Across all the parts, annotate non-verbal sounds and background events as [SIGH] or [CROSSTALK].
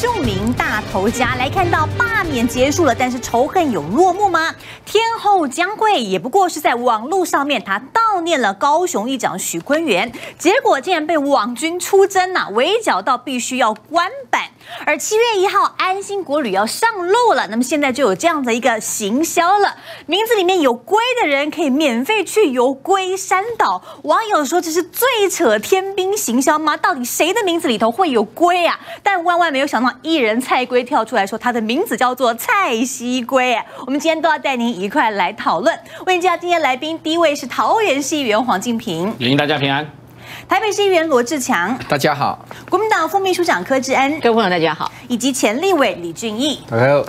著名大头家。来看到罢免结束了，但是仇恨有落幕吗？天后将会也不过是在网络上面，他悼念了高雄议长许坤元，结果竟然被网军出征呐，围剿到必须要关板。而七月一号，安心国旅要上路了，那么现在就有这样的一个行销了，名字里面有龟的人可以免费去游龟山岛。网友说这是最扯天兵行销吗？到底谁的名字里头会有龟啊？但万万没有想到，艺人蔡龟跳出来说他的名字叫做蔡西龟。我们今天都要带您一块来讨论。为您介绍今天来宾，第一位是桃园市议员黄敬平，愿大家平安。台北市议员罗志强，大家好；国民党副秘书长柯志恩，各位朋友大家好；以及前立委李俊毅，大家好。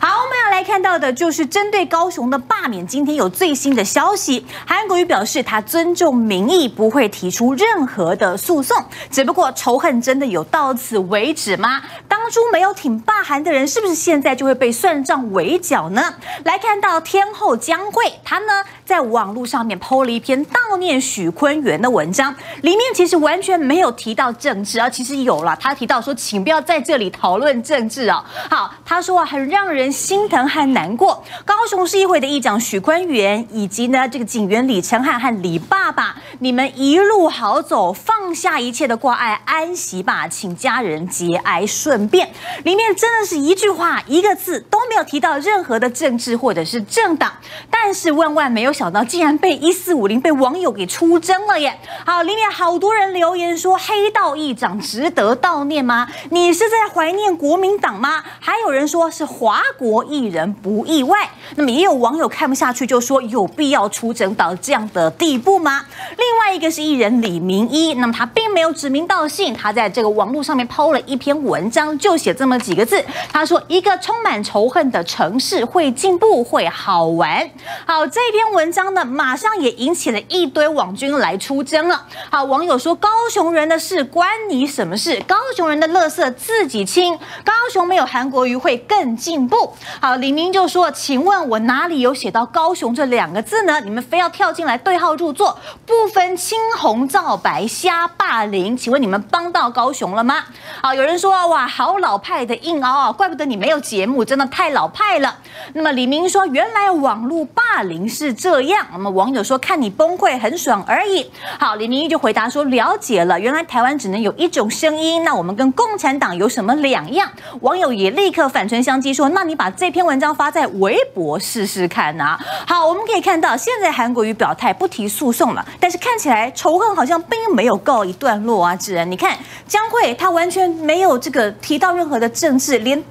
好，我们要来看到的就是针对高雄的罢免，今天有最新的消息。韩国瑜表示，他尊重民意，不会提出任何的诉讼。只不过，仇恨真的有到此为止吗？当初没有挺罢韩的人，是不是现在就会被算账围剿呢？来看到天后江惠，她呢在网络上面 PO 了一篇悼念许坤元的文章，里面其实完全没有提到政治，而其实有了，他提到说，请不要在这里讨论政治哦。好，他说啊，很让人心疼和难过。高雄市议会的议长许坤元，以及呢这个警员李成汉和李爸爸，你们一路好走，放下一切的挂碍，安息吧，请家人节哀顺变。里面真的是一句话一个字都没有提到任何的政治或者是政党，但是万万没有想到，竟然被一四五零被网友给出征了耶！好，里面好多人留言说黑道议长值得悼念吗？你是在怀念国民党吗？还有人说是华国艺人不意外，那么也有网友看不下去，就说有必要出征到这样的地步吗？另外一个是艺人李明一，那么他并没有指名道姓，他在这个网络上面抛了一篇文章。就写这么几个字，他说：“一个充满仇恨的城市会进步，会好玩。”好，这篇文章呢，马上也引起了一堆网军来出征了。好，网友说：“高雄人的事关你什么事？高雄人的垃圾自己清。高雄没有韩国瑜会更进步。”好，李明就说：“请问我哪里有写到高雄这两个字呢？你们非要跳进来对号入座，不分青红皂白瞎霸凌？请问你们帮到高雄了吗？”好，有人说：“哇，好。”老派的硬凹啊，怪不得你没有节目，真的太老派了。那么李明说，原来网络霸凌是这样。那么网友说，看你崩溃很爽而已。好，李明一就回答说，了解了，原来台湾只能有一种声音，那我们跟共产党有什么两样？网友也立刻反唇相讥说，那你把这篇文章发在微博试试看啊。好，我们可以看到，现在韩国瑜表态不提诉讼了，但是看起来仇恨好像并没有告一段落啊。智人，你看江惠他完全没有这个提到。任何的政治，连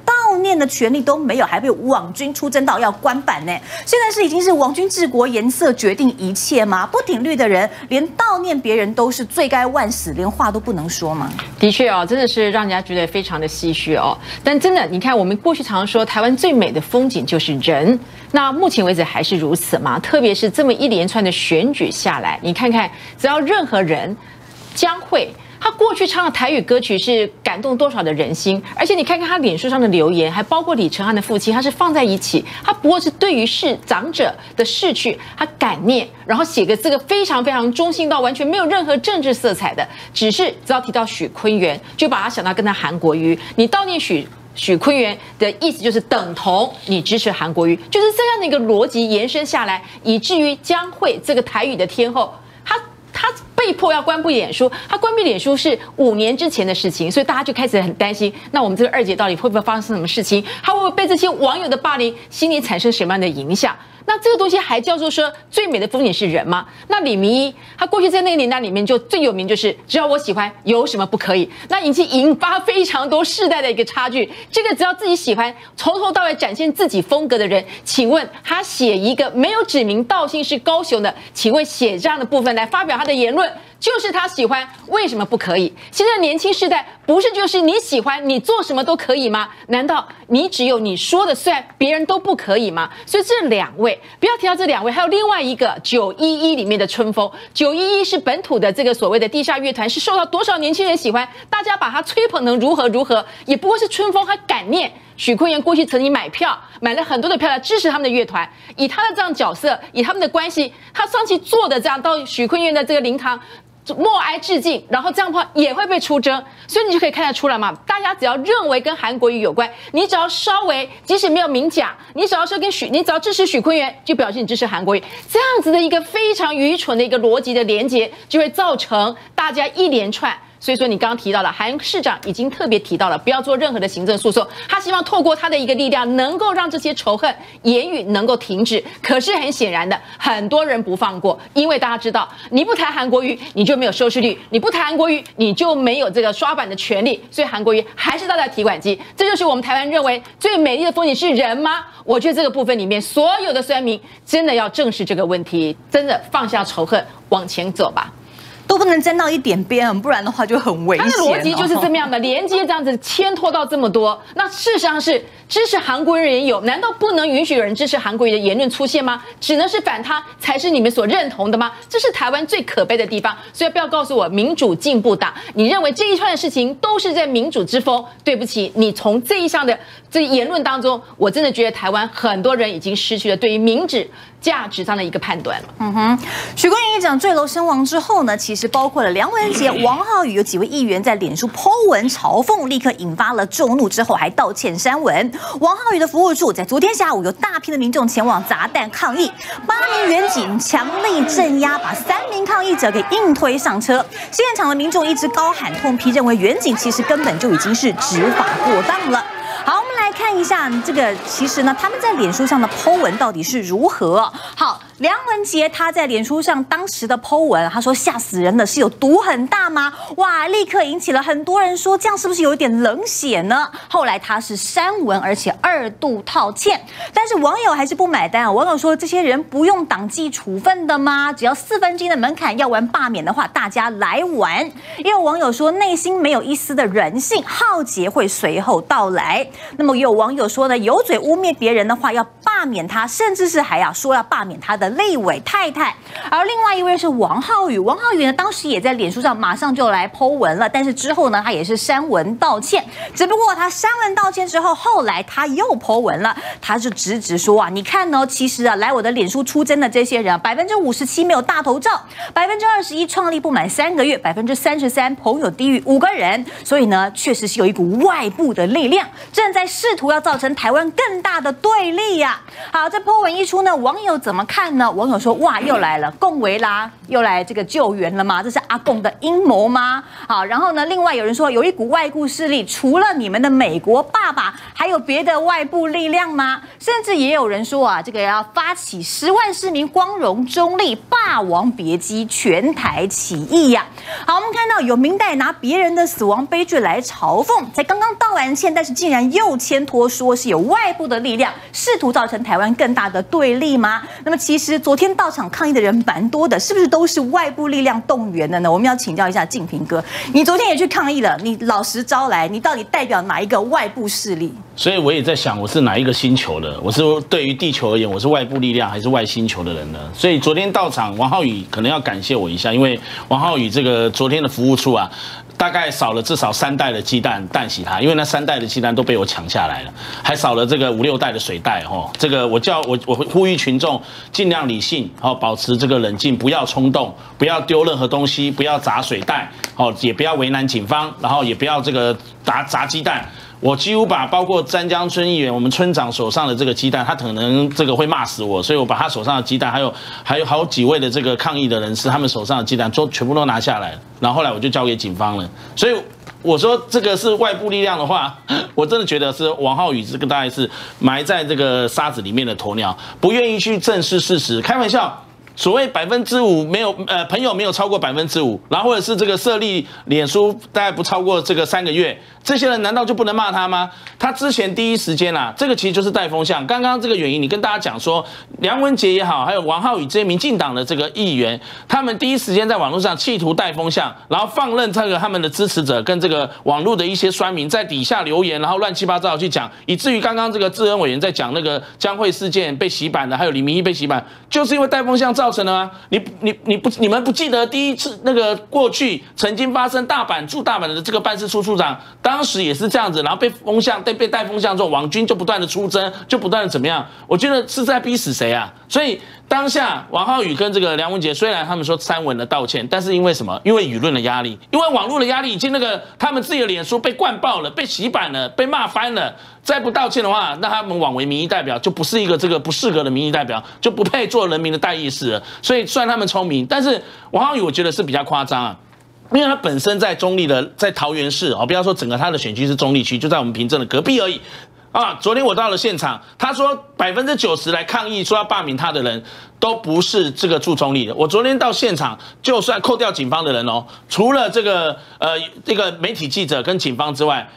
念的权利都没有，还被网军出征到要官板呢。现在是已经是网军治国颜色决定一切吗？不挺绿的人，连悼念别人都是罪该万死，连话都不能说吗？的确哦，真的是让人家觉得非常的唏嘘哦。但真的，你看我们过去常说台湾最美的风景就是人，那目前为止还是如此吗？特别是这么一连串的选举下来，你看看，只要任何人将会。他过去唱的台语歌曲是感动多少的人心，而且你看看他脸书上的留言，还包括李承翰的父亲，他是放在一起，他不过是对于逝长者的逝去，他感念，然后写个这个非常非常中性到完全没有任何政治色彩的，只是只要提到许坤元，就把他想到跟他韩国瑜，你悼念许许坤元的意思就是等同你支持韩国瑜，就是这样的一个逻辑延伸下来，以至于将会这个台语的天后，他。被迫要关闭脸书，他关闭脸书是五年之前的事情，所以大家就开始很担心。那我们这个二姐到底会不会发生什么事情？她会不会被这些网友的霸凌，心理产生什么样的影响？那这个东西还叫做说最美的风景是人吗？那李明一他过去在那个年代里面就最有名，就是只要我喜欢，有什么不可以？那引起引发非常多世代的一个差距。这个只要自己喜欢，从头到尾展现自己风格的人，请问他写一个没有指名道姓是高雄的，请问写这样的部分来发表他的言论？就是他喜欢，为什么不可以？现在年轻世代不是就是你喜欢，你做什么都可以吗？难道你只有你说的算，别人都不可以吗？所以这两位不要提到这两位，还有另外一个九一一里面的春风。九一一是本土的这个所谓的地下乐团，是受到多少年轻人喜欢？大家把他吹捧成如何如何，也不过是春风他感念许坤元过去曾经买票买了很多的票来支持他们的乐团，以他的这样角色，以他们的关系，他上去做的这样到许坤元的这个灵堂。默哀致敬，然后这样的话也会被出征，所以你就可以看得出来嘛。大家只要认为跟韩国瑜有关，你只要稍微即使没有明讲，你只要说跟许，你只要支持许坤元，就表示你支持韩国瑜，这样子的一个非常愚蠢的一个逻辑的连接，就会造成大家一连串。所以说，你刚刚提到了韩市长已经特别提到了，不要做任何的行政诉讼。他希望透过他的一个力量，能够让这些仇恨言语能够停止。可是很显然的，很多人不放过，因为大家知道，你不谈韩国瑜，你就没有收视率；你不谈韩国瑜，你就没有这个刷版的权利。所以韩国瑜还是倒在提款机。这就是我们台湾认为最美丽的风景是人吗？我觉得这个部分里面，所有的酸民真的要正视这个问题，真的放下仇恨，往前走吧。都不能沾到一点边，不然的话就很危险。它的逻辑就是这么样的，连接这样子牵拖到这么多。那事实上是支持韩国人也有，难道不能允许有人支持韩国人的言论出现吗？只能是反他才是你们所认同的吗？这是台湾最可悲的地方。所以不要告诉我民主进步党，你认为这一串的事情都是在民主之风？对不起，你从这一项的这言论当中，我真的觉得台湾很多人已经失去了对于民主。价值上的一个判断了。嗯哼，许冠英议长坠楼身亡之后呢，其实包括了梁文杰、王浩宇有几位议员在脸书剖文嘲讽，立刻引发了众怒，之后还道歉删文。王浩宇的服务处在昨天下午有大批的民众前往砸弹抗议，八名员警强力镇压，把三名抗议者给硬推上车。现场的民众一直高喊痛批，认为员警其实根本就已经是执法过当了。好，我们来看一下这个，其实呢，他们在脸书上的 Po 文到底是如何？好。梁文杰他在脸书上当时的 Po 文，他说吓死人了，是有毒很大吗？哇，立刻引起了很多人说这样是不是有点冷血呢？后来他是删文，而且二度套歉，但是网友还是不买单啊！网友说这些人不用党纪处分的吗？只要四分之一的门槛要玩罢免的话，大家来玩。也有网友说内心没有一丝的人性，浩劫会随后到来。那么有网友说呢，有嘴污蔑别人的话要罢免他，甚至是还要说要罢免他的。立委太太，而另外一位是王浩宇。王浩宇呢，当时也在脸书上马上就来剖文了，但是之后呢，他也是删文道歉。只不过他删文道歉之后，后来他又剖文了，他就直直说啊，你看呢，其实啊，来我的脸书出征的这些人，百分之五十七没有大头照，百分之二十一创立不满三个月，百分之三十三朋友低于五个人，所以呢，确实是有一股外部的力量正在试图要造成台湾更大的对立呀。好，这剖文一出呢，网友又怎么看？呢网友说：“哇，又来了，贡维拉又来这个救援了吗？这是阿贡的阴谋吗？”好，然后呢，另外有人说有一股外部势力，除了你们的美国爸爸，还有别的外部力量吗？甚至也有人说啊，这个要发起十万市民光荣中立霸王别姬全台起义呀！好，我们看到有明代拿别人的死亡悲剧来嘲讽，才刚刚道完歉，但是竟然又牵拖说是有外部的力量试图造成台湾更大的对立吗？那么其实。昨天到场抗议的人蛮多的，是不是都是外部力量动员的呢？我们要请教一下静平哥，你昨天也去抗议了，你老实招来，你到底代表哪一个外部势力？所以我也在想，我是哪一个星球的？我是对于地球而言，我是外部力量还是外星球的人呢？所以昨天到场，王浩宇可能要感谢我一下，因为王浩宇这个昨天的服务处啊。大概少了至少三袋的鸡蛋蛋洗他，因为那三袋的鸡蛋都被我抢下来了，还少了这个五六袋的水袋哦。这个我叫我我会呼吁群众尽量理性，好保持这个冷静，不要冲动，不要丢任何东西，不要砸水袋，哦也不要为难警方，然后也不要这个砸砸鸡蛋。我几乎把包括詹江村议员、我们村长手上的这个鸡蛋，他可能这个会骂死我，所以我把他手上的鸡蛋，还有还有好几位的这个抗议的人士，他们手上的鸡蛋都全部都拿下来，然后后来我就交给警方了。所以我说这个是外部力量的话，我真的觉得是王浩宇这个大概是埋在这个沙子里面的鸵鸟，不愿意去正视事实，开玩笑。所谓百分之五没有，呃，朋友没有超过百分之五，然后或者是这个设立脸书大概不超过这个三个月，这些人难道就不能骂他吗？他之前第一时间啊，这个其实就是带风向。刚刚这个原因，你跟大家讲说，梁文杰也好，还有王浩宇这些民进党的这个议员，他们第一时间在网络上企图带风向，然后放任这个他们的支持者跟这个网络的一些酸民在底下留言，然后乱七八糟去讲，以至于刚刚这个智恩委员在讲那个江惠事件被洗版的，还有李明义被洗版，就是因为带风向造。造成了吗？你你你不你们不记得第一次那个过去曾经发生大阪驻大阪的这个办事处处长，当时也是这样子，然后被风向被被带风向之后，网军就不断的出征，就不断的怎么样？我觉得是在逼死谁啊？所以当下王浩宇跟这个梁文杰虽然他们说三文的道歉，但是因为什么？因为舆论的压力，因为网络的压力，已经那个他们自己的脸书被灌爆了，被洗版了，被骂翻了。再不道歉的话，那他们枉为民意代表，就不是一个这个不适合的民意代表，就不配做人民的代议士。所以算他们聪明，但是王浩宇我觉得是比较夸张啊，因为他本身在中立的，在桃园市哦，不要说整个他的选区是中立区，就在我们平镇的隔壁而已。啊，昨天我到了现场，他说百分之九十来抗议说要罢免他的人都不是这个驻中立的。我昨天到现场，就算扣掉警方的人哦，除了这个呃这个媒体记者跟警方之外，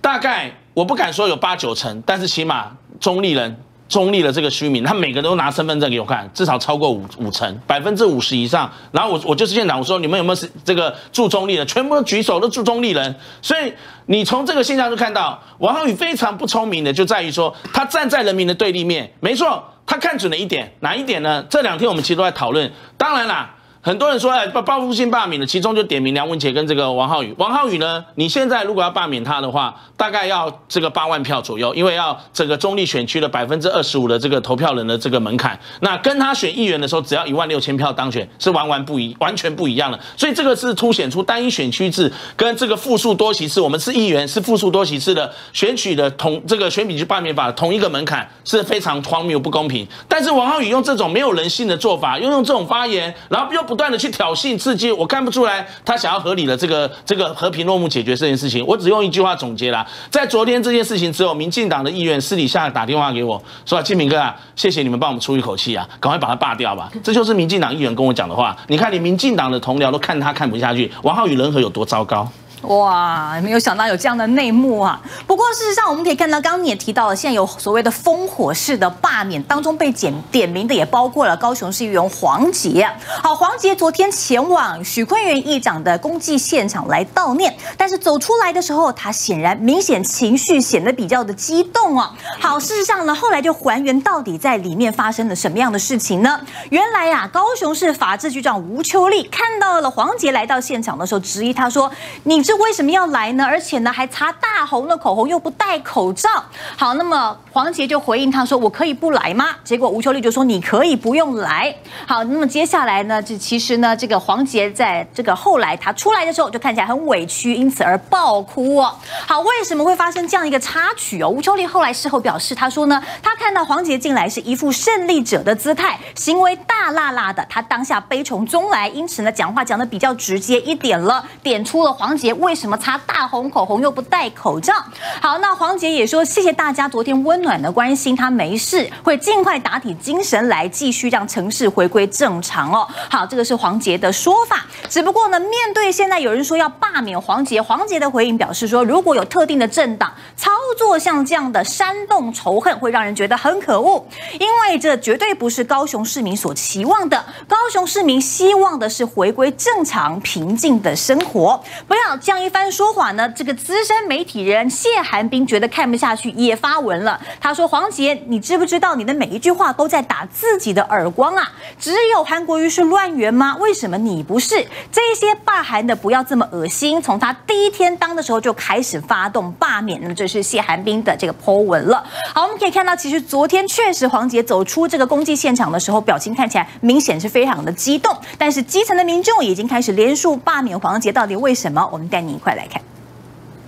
大概我不敢说有八九成，但是起码中立人。中立的这个虚名，他每个都拿身份证给我看，至少超过五五成，百分之五十以上。然后我我就是现场，我说你们有没有是这个注中立的？全部举手，都注中立人。所以你从这个现象就看到，王浩宇非常不聪明的，就在于说他站在人民的对立面。没错，他看准了一点，哪一点呢？这两天我们其实都在讨论。当然啦。很多人说，哎，报报复性罢免的，其中就点名梁文杰跟这个王浩宇。王浩宇呢，你现在如果要罢免他的话，大概要这个八万票左右，因为要整个中立选区的百分之二十五的这个投票人的这个门槛。那跟他选议员的时候，只要一万六千票当选，是完完不一，完全不一样的。所以这个是凸显出单一选区制跟这个复数多席制，我们是议员是复数多席制的选举的同这个选举罢免法同一个门槛是非常荒谬不公平。但是王浩宇用这种没有人性的做法，又用这种发言，然后又不。不断的去挑衅刺激，我看不出来他想要合理的这个这个和平落幕解决这件事情。我只用一句话总结啦，在昨天这件事情之后民进党的议员私底下打电话给我说：“金明哥啊，谢谢你们帮我们出一口气啊，赶快把他罢掉吧。[LAUGHS] ”这就是民进党议员跟我讲的话。你看，你民进党的同僚都看他看不下去，王浩宇人和有多糟糕。哇，没有想到有这样的内幕啊！不过事实上，我们可以看到，刚刚你也提到了，现在有所谓的烽火式的罢免，当中被点点名的也包括了高雄市议员黄杰。好，黄杰昨天前往许坤元议长的公祭现场来悼念，但是走出来的时候，他显然明显情绪显得比较的激动哦。好，事实上呢，后来就还原到底在里面发生了什么样的事情呢？原来呀，高雄市法制局长吴秋丽看到了黄杰来到现场的时候，质疑他说：“你。”是为什么要来呢？而且呢，还擦大红的口红，又不戴口罩。好，那么黄杰就回应他说：“我可以不来吗？”结果吴秋丽就说：“你可以不用来。”好，那么接下来呢，这其实呢，这个黄杰在这个后来他出来的时候，就看起来很委屈，因此而爆哭哦。好，为什么会发生这样一个插曲哦？吴秋丽后来事后表示，他说呢，他看到黄杰进来是一副胜利者的姿态，行为大辣辣的，他当下悲从中来，因此呢，讲话讲的比较直接一点了，点出了黄杰。为什么擦大红口红又不戴口罩？好，那黄杰也说谢谢大家昨天温暖的关心，他没事，会尽快打起精神来，继续让城市回归正常哦。好，这个是黄杰的说法。只不过呢，面对现在有人说要罢免黄杰，黄杰的回应表示说，如果有特定的政党操作像这样的煽动仇恨，会让人觉得很可恶，因为这绝对不是高雄市民所期望的。高雄市民希望的是回归正常平静的生活，不要。这样一番说法呢，这个资深媒体人谢寒冰觉得看不下去，也发文了。他说：“黄杰，你知不知道你的每一句话都在打自己的耳光啊？只有韩国瑜是乱源吗？为什么你不是？这些罢韩的不要这么恶心。从他第一天当的时候就开始发动罢免，那么这是谢寒冰的这个 po 文了。好，我们可以看到，其实昨天确实黄杰走出这个攻击现场的时候，表情看起来明显是非常的激动。但是基层的民众已经开始连署罢免黄杰，到底为什么？我们。带你一块来看，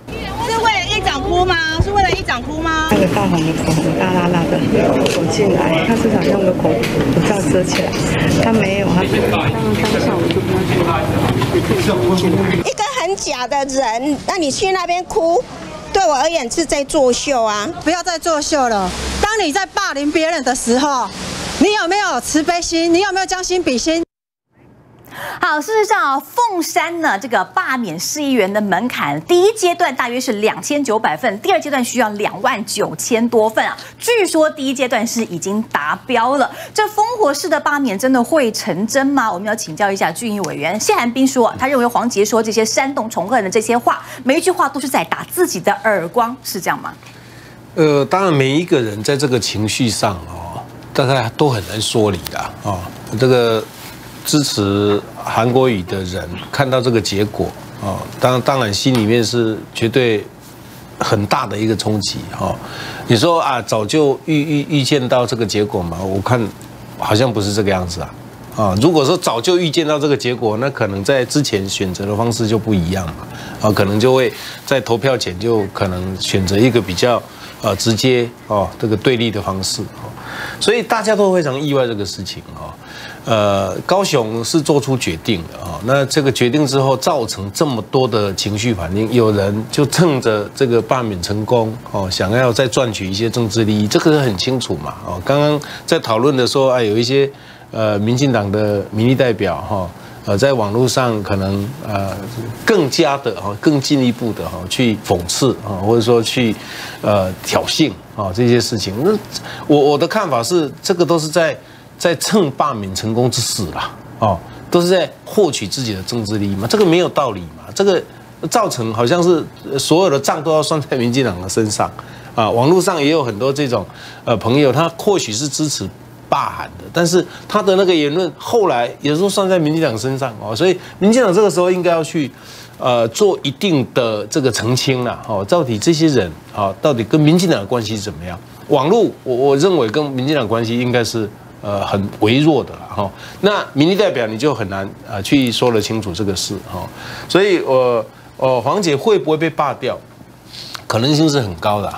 是为了一掌哭吗？是为了一掌哭吗？那个大红的口红大辣辣的走进来，他是想用个口口罩遮起来，他没有，他刚刚当下我就跟他说，一个很假的人，那你去那边哭，对我而言是在作秀啊！不要再作秀了。当你在霸凌别人的时候，你有没有慈悲心？你有没有将心比心？好，事实上啊，凤山呢这个罢免市议员的门槛，第一阶段大约是两千九百份，第二阶段需要两万九千多份啊。据说第一阶段是已经达标了。这烽火式的罢免真的会成真吗？我们要请教一下俊义委员谢寒冰说，他认为黄杰说这些煽动仇恨的这些话，每一句话都是在打自己的耳光，是这样吗？呃，当然每一个人在这个情绪上哦，大家都很难说理的啊，这个。支持韩国语的人看到这个结果啊，当当然心里面是绝对很大的一个冲击哈。你说啊，早就预预预见到这个结果嘛？我看好像不是这个样子啊。啊，如果说早就预见到这个结果，那可能在之前选择的方式就不一样嘛。啊，可能就会在投票前就可能选择一个比较呃直接哦这个对立的方式，所以大家都非常意外这个事情啊。呃，高雄是做出决定的啊，那这个决定之后造成这么多的情绪反应，有人就趁着这个罢免成功哦，想要再赚取一些政治利益，这个很清楚嘛哦。刚刚在讨论的说，哎，有一些呃民进党的民意代表哈，呃，在网络上可能呃更加的哈，更进一步的哈去讽刺啊，或者说去呃挑衅啊这些事情，那我我的看法是，这个都是在。在蹭罢免成功之事啦，哦，都是在获取自己的政治利益嘛，这个没有道理嘛，这个造成好像是所有的账都要算在民进党的身上啊。网络上也有很多这种呃朋友，他或许是支持罢韩的，但是他的那个言论后来也是算在民进党身上哦，所以民进党这个时候应该要去呃做一定的这个澄清了哦，到底这些人啊，到底跟民进党的关系怎么样？网络我我认为跟民进党关系应该是。呃，很微弱的了哈。那民意代表你就很难啊去说得清楚这个事哈。所以，我呃，黄姐会不会被罢掉？可能性是很高的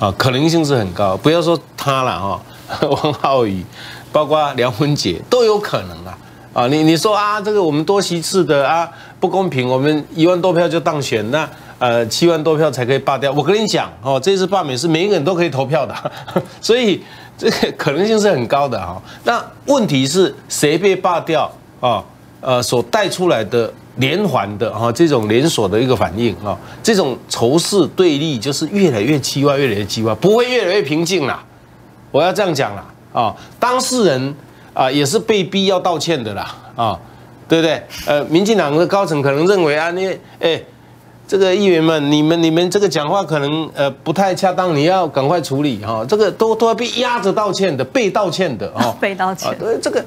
啊，可能性是很高。不要说他了哈，[LAUGHS] 王浩宇，包括梁文杰都有可能啊。啊，你你说啊，这个我们多席次的啊不公平，我们一万多票就当选，那呃七万多票才可以罢掉。我跟你讲哦，这次罢免是每一个人都可以投票的，[LAUGHS] 所以。这个 [LAUGHS] 可能性是很高的哈，那问题是谁被罢掉啊？呃，所带出来的连环的哈这种连锁的一个反应啊，这种仇视对立就是越来越激化，越来越激化，不会越来越平静啦。我要这样讲啦啊，当事人啊也是被逼要道歉的啦啊，对不对？呃，民进党的高层可能认为啊，你哎。这个议员们，你们你们这个讲话可能呃不太恰当，你要赶快处理哈。这个都都要被压着道歉的，被道歉的哦，被道歉。对这个，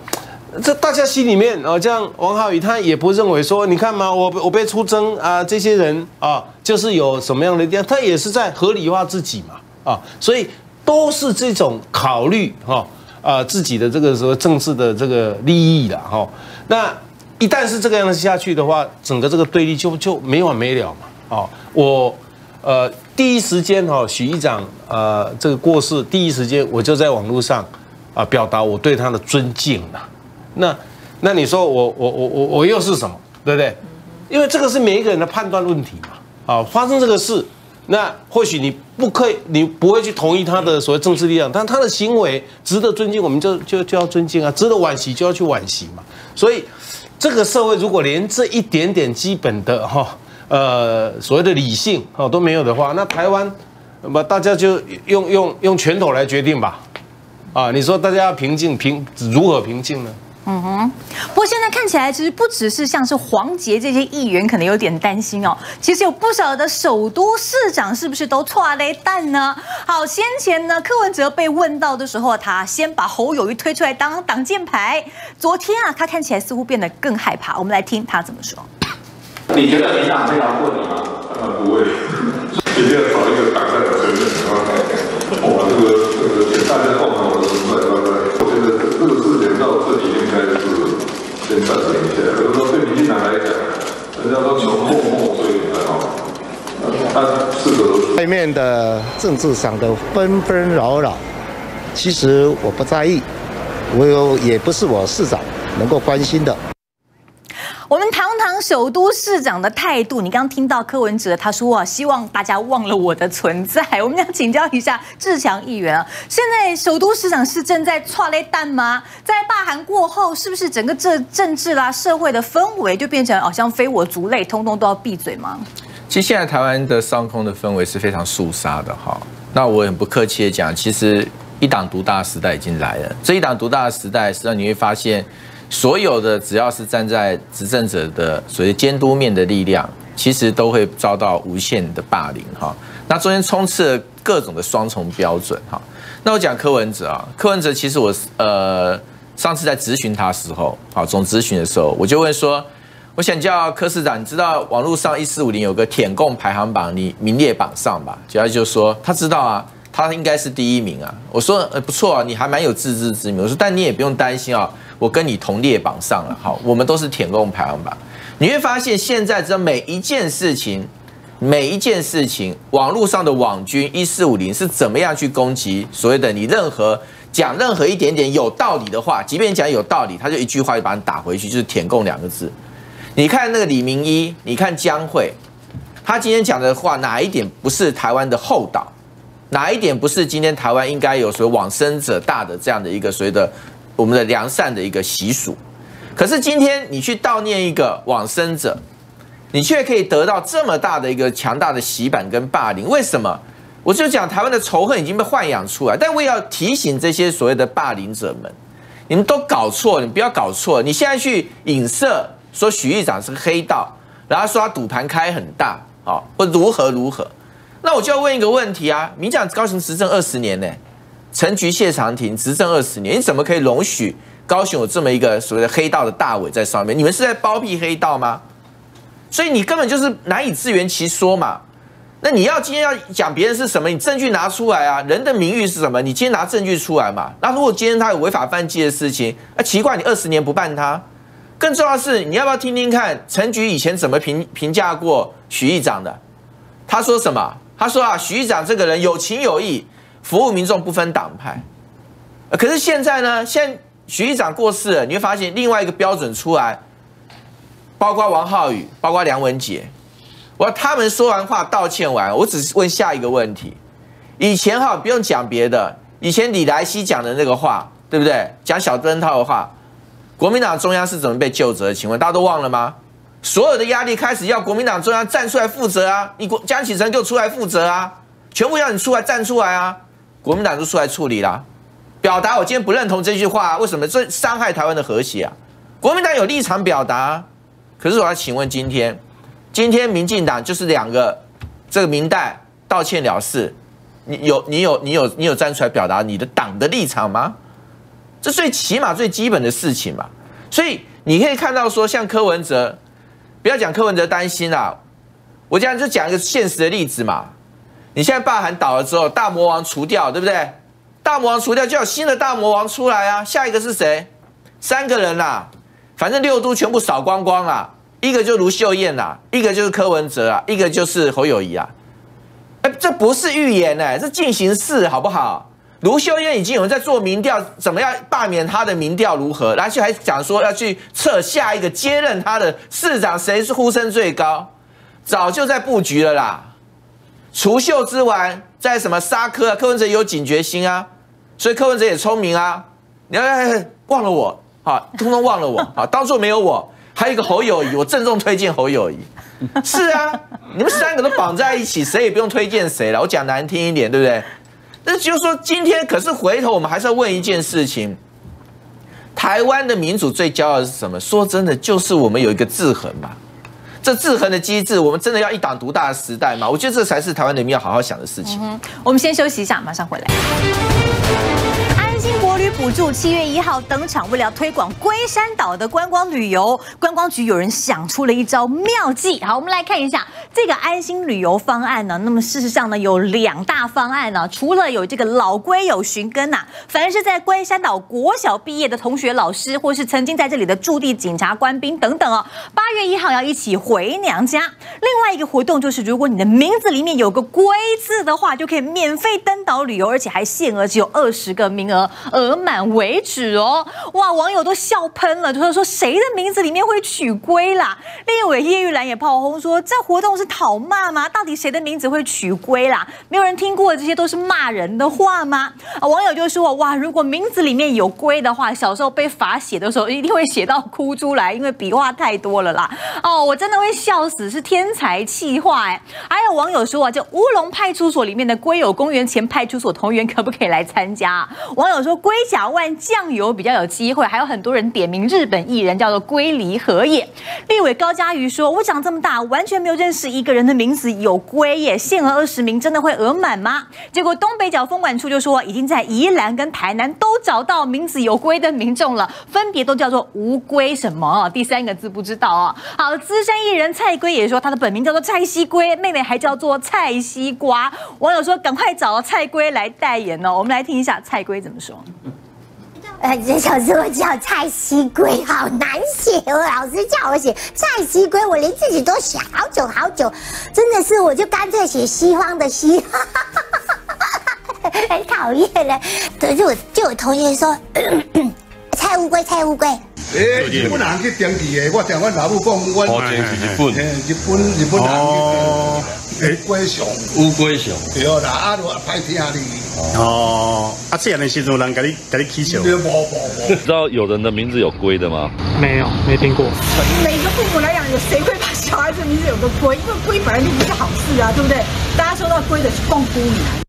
这大家心里面哦，像王浩宇他也不认为说，你看嘛，我我被出征啊，这些人啊，就是有什么样的地方，他也是在合理化自己嘛啊，所以都是这种考虑哈啊自己的这个什么政治的这个利益了哈。那一旦是这个样子下去的话，整个这个对立就就没完没了嘛。哦，我呃第一时间哈许议长呃这个过世，第一时间我就在网络上啊表达我对他的尊敬了。那那你说我我我我我又是什么？对不对？因为这个是每一个人的判断问题嘛。啊，发生这个事，那或许你不可以，你不会去同意他的所谓政治力量，但他的行为值得尊敬，我们就就就要尊敬啊，值得惋惜就要去惋惜嘛。所以这个社会如果连这一点点基本的哈。呃，所谓的理性哈都没有的话，那台湾，那么大家就用用用拳头来决定吧，啊，你说大家要平静平如何平静呢？嗯哼，不过现在看起来，其实不只是像是黄杰这些议员可能有点担心哦，其实有不少的首都市长是不是都错雷蛋呢？好，先前呢柯文哲被问到的时候，他先把侯友谊推出来当挡箭牌，昨天啊，他看起来似乎变得更害怕，我们来听他怎么说。你觉得民党非常过你吗？当然不会，一定要找一个党代表承认啊！哇，这个这个大家共同的存在，对不对？我觉得这到这里应该是先暂停一下。比如说对民进党来讲，人家都穷默默所以才好。他是个外面的政治上的纷纷扰扰，其实我不在意，我有也不是我市长能够关心的。我们堂首都市长的态度，你刚刚听到柯文哲他说啊，希望大家忘了我的存在。我们想请教一下志强议员啊，现在首都市长是正在错雷弹吗？在罢韩过后，是不是整个政政治啦、社会的氛围就变成好像非我族类，通通都要闭嘴吗？其实现在台湾的上空的氛围是非常肃杀的哈。那我很不客气的讲，其实一党独大时代已经来了。这一党独大的时代，实际上你会发现。所有的只要是站在执政者的所谓监督面的力量，其实都会遭到无限的霸凌哈。那中间充斥了各种的双重标准哈。那我讲柯文哲啊，柯文哲其实我呃上次在咨询他时候，好总咨询的时候，我就问说，我想叫柯市长，你知道网络上一四五零有个舔共排行榜，你名列榜上吧？主要就说他知道啊，他应该是第一名啊。我说呃不错啊，你还蛮有自知之明。我说但你也不用担心啊，我跟你同列榜上了，好，我们都是舔共排行榜。你会发现现在这每一件事情，每一件事情，网络上的网军一四五零是怎么样去攻击所谓的你任何讲任何一点点有道理的话，即便讲有道理，他就一句话就把你打回去，就是舔共两个字。你看那个李明一，你看江蕙，他今天讲的话哪一点不是台湾的厚道？哪一点不是今天台湾应该有所谓往生者大的这样的一个所谓的我们的良善的一个习俗？可是今天你去悼念一个往生者，你却可以得到这么大的一个强大的洗版跟霸凌，为什么？我就讲台湾的仇恨已经被豢养出来，但我也要提醒这些所谓的霸凌者们，你们都搞错，你不要搞错，你现在去影射说许议长是个黑道，然后说他赌盘开很大，啊，或如何如何，那我就要问一个问题啊，民进党高雄执政二十年呢，陈局谢长廷执政二十年，你怎么可以容许？高雄有这么一个所谓的黑道的大伟在上面，你们是在包庇黑道吗？所以你根本就是难以自圆其说嘛。那你要今天要讲别人是什么，你证据拿出来啊！人的名誉是什么？你今天拿证据出来嘛。那如果今天他有违法犯纪的事情，那奇怪，你二十年不办他。更重要的是，你要不要听听看陈局以前怎么评评价过许议长的？他说什么？他说啊，徐议长这个人有情有义，服务民众不分党派。可是现在呢？现徐议长过世了，你会发现另外一个标准出来，包括王浩宇，包括梁文杰，我他们说完话道歉完，我只是问下一个问题：以前哈不用讲别的，以前李来熙讲的那个话，对不对？讲小灯套的话，国民党中央是怎么被救责？请问大家都忘了吗？所有的压力开始要国民党中央站出来负责啊！你国江启臣就出来负责啊！全部要你出来站出来啊！国民党就出来处理啦。表达我今天不认同这句话，为什么这伤害台湾的和谐啊？国民党有立场表达，可是我要请问今天，今天民进党就是两个这个明代道歉了事，你有你有你有你有站出来表达你的党的立场吗？这最起码最基本的事情嘛。所以你可以看到说，像柯文哲，不要讲柯文哲担心啦，我这样就讲一个现实的例子嘛。你现在霸韩倒了之后，大魔王除掉，对不对？大魔王除掉，就有新的大魔王出来啊！下一个是谁？三个人啦，反正六都全部扫光光啦。一个就卢秀燕啦，一个就是柯文哲啊，一个就是侯友谊啊。哎，这不是预言哎，是进行式，好不好？卢秀燕已经有人在做民调，怎么样罢免他的民调如何？然后还讲说要去测下一个接任他的市长谁是呼声最高，早就在布局了啦。除秀之完。在什么沙科啊？柯文哲有警觉心啊，所以柯文哲也聪明啊。你要忘了我，好，通通忘了我，好，当做没有我。还有一个侯友谊，我郑重推荐侯友谊。是啊，你们三个都绑在一起，谁也不用推荐谁了。我讲难听一点，对不对？这就是说，今天可是回头，我们还是要问一件事情：台湾的民主最骄傲的是什么？说真的，就是我们有一个制衡嘛。这制衡的机制，我们真的要一党独大的时代吗？我觉得这才是台湾人民要好好想的事情。我们先休息一下，马上回来。新国旅补助七月一号登场，为了推广龟山岛的观光旅游，观光局有人想出了一招妙计。好，我们来看一下这个安心旅游方案呢。那么事实上呢，有两大方案呢。除了有这个老龟有寻根呐，凡是在龟山岛国小毕业的同学、老师，或是曾经在这里的驻地警察、官兵等等哦，八月一号要一起回娘家。另外一个活动就是，如果你的名字里面有个龟字的话，就可以免费登岛旅游，而且还限额只有二十个名额。额满为止哦！哇，网友都笑喷了，就说说谁的名字里面会取龟啦？立委叶玉兰也炮轰说，这活动是讨骂吗？到底谁的名字会取龟啦？没有人听过这些都是骂人的话吗？啊，网友就说哇，如果名字里面有龟的话，小时候被罚写的时候一定会写到哭出来，因为笔画太多了啦。哦，我真的会笑死，是天才气话哎！还有网友说啊，这乌龙派出所里面的龟友公园前派出所同源可不可以来参加？网友说。龟甲万酱油比较有机会，还有很多人点名日本艺人叫做龟梨和也。立委高嘉瑜说：“我长这么大，完全没有认识一个人的名字有龟耶，限额二十名，真的会额满吗？”结果东北角风管处就说，已经在宜兰跟台南都找到名字有龟的民众了，分别都叫做无龟什么，第三个字不知道哦。好，资深艺人蔡龟也说，他的本名叫做蔡西龟，妹妹还叫做蔡西瓜。网友说：“赶快找蔡龟来代言哦。”我们来听一下蔡龟怎么说。呃，这首诗我叫蔡西龟，好难写哦。老师叫我写蔡西龟，我连自己都写好久好久，真的是，我就干脆写西方的西，[LAUGHS] 很讨厌的。可是我就有同学说，[CLEARS THROAT] 蔡乌龟，蔡乌龟。诶，日本人去登记的，我听阮老母讲，阮哦，这是日本，日本日本人龟熊，乌龟熊，对啦，啊，就歹听你。哦，啊，这样的时候人给你给你起笑。无无知道有人的名字有龟的吗？没有，没听过。每个父母来讲，有谁会把小孩子名字有个龟？因为龟本来就不是好事啊，对不对？大家说到龟的是共孤女。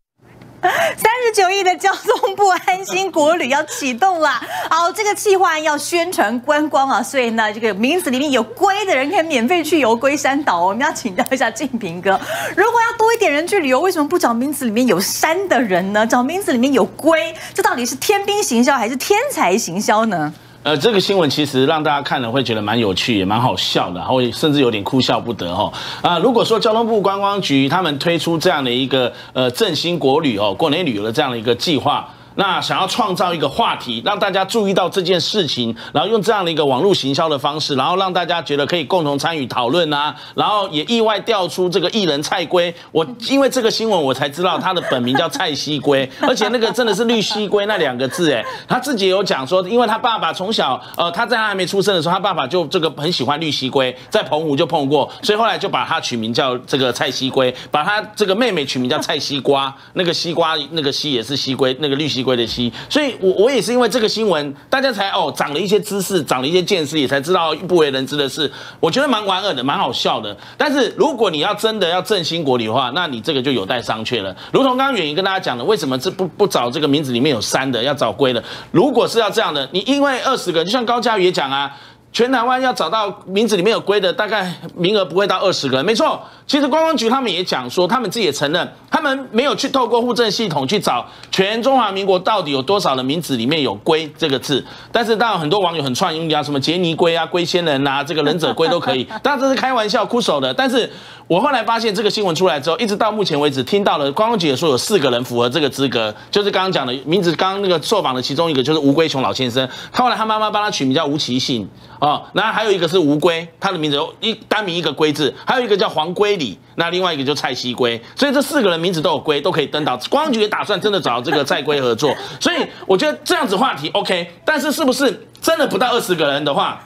三十九亿的交通部安心国旅要启动了，好，这个计划要宣传观光啊，所以呢，这个名字里面有龟的人可以免费去游龟山岛。我们要请教一下静平哥，如果要多一点人去旅游，为什么不找名字里面有山的人呢？找名字里面有龟，这到底是天兵行销还是天才行销呢？呃，这个新闻其实让大家看了会觉得蛮有趣，也蛮好笑的，然后甚至有点哭笑不得哈。啊，如果说交通部观光局他们推出这样的一个呃振兴国旅哦，国内旅游的这样的一个计划。那想要创造一个话题，让大家注意到这件事情，然后用这样的一个网络行销的方式，然后让大家觉得可以共同参与讨论啊，然后也意外调出这个艺人蔡龟。我因为这个新闻，我才知道他的本名叫蔡西龟，[LAUGHS] 而且那个真的是绿西龟那两个字，哎，他自己有讲说，因为他爸爸从小，呃，他在他还没出生的时候，他爸爸就这个很喜欢绿西龟，在澎湖就碰过，所以后来就把他取名叫这个蔡西龟，把他这个妹妹取名叫蔡西瓜，那个西瓜那个西也是西龟，那个绿西。龟的西，所以我我也是因为这个新闻，大家才哦长了一些知识，长了一些见识，也才知道不为人知的事。我觉得蛮玩恶的，蛮好笑的。但是如果你要真的要振兴国旅的话，那你这个就有待商榷了。如同刚刚远莹跟大家讲的，为什么这不不找这个名字里面有三的，要找龟的？如果是要这样的，你因为二十个，就像高嘉宇也讲啊。全台湾要找到名字里面有龟的，大概名额不会到二十个。没错，其实观光局他们也讲说，他们自己也承认，他们没有去透过户政系统去找全中华民国到底有多少的名字里面有龟这个字。但是当然很多网友很创意啊，什么杰尼龟啊、龟仙人啊、这个忍者龟都可以。当然这是开玩笑、哭手的。但是我后来发现这个新闻出来之后，一直到目前为止听到了观光局也说有四个人符合这个资格，就是刚刚讲的名字，刚刚那个受访的其中一个就是吴龟雄老先生。后来他妈妈帮他取名叫吴奇信。哦，那还有一个是乌龟，它的名字有一单名一个龟字，还有一个叫黄龟里，那另外一个就蔡西龟，所以这四个人名字都有龟，都可以登岛。光局也打算真的找这个蔡龟合作，[LAUGHS] 所以我觉得这样子话题 OK，但是是不是真的不到二十个人的话，